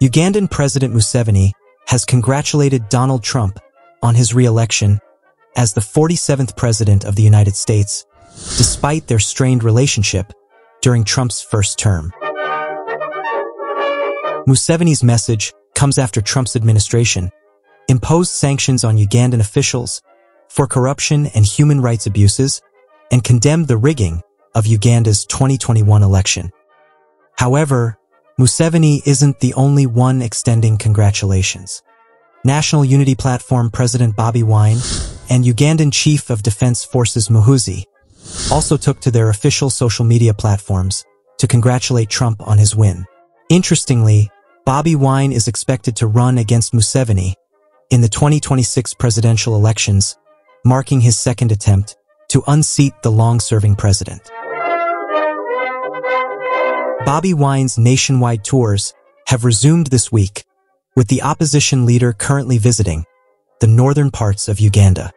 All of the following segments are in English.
Ugandan President Museveni has congratulated Donald Trump on his re-election as the 47th President of the United States, despite their strained relationship during Trump's first term. Museveni's message comes after Trump's administration imposed sanctions on Ugandan officials for corruption and human rights abuses and condemned the rigging of Uganda's 2021 election. However, Museveni isn't the only one extending congratulations. National Unity Platform President Bobi Wine and Ugandan Chief of Defense Forces Muhoozi also took to their official social media platforms to congratulate Trump on his win. Interestingly, Bobi Wine is expected to run against Museveni in the 2026 presidential elections, marking his second attempt to unseat the long-serving president. Bobi Wine's nationwide tours have resumed this week, with the opposition leader currently visiting the northern parts of Uganda.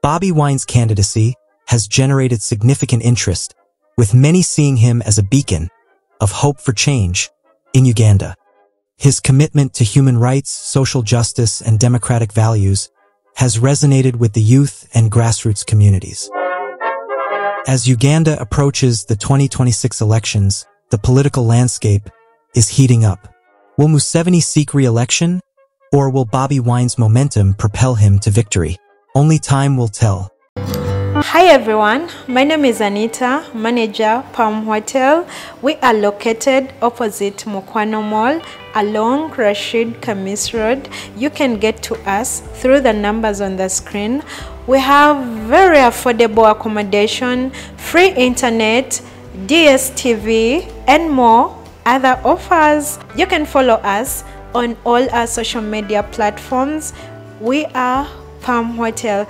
Bobi Wine's candidacy has generated significant interest, with many seeing him as a beacon of hope for change in Uganda. His commitment to human rights, social justice, and democratic values has resonated with the youth and grassroots communities. As Uganda approaches the 2026 elections, the political landscape is heating up. Will Museveni seek re-election, or will Bobi Wine's momentum propel him to victory? Only time will tell. Hi everyone, my name is Anita, manager Palm Hotel. We are located opposite Mukwano Mall along Rashid Khamis Road. You can get to us through the numbers on the screen. We have very affordable accommodation, free internet, DSTV and more other offers. You can follow us on all our social media platforms. We are Palm Hotel.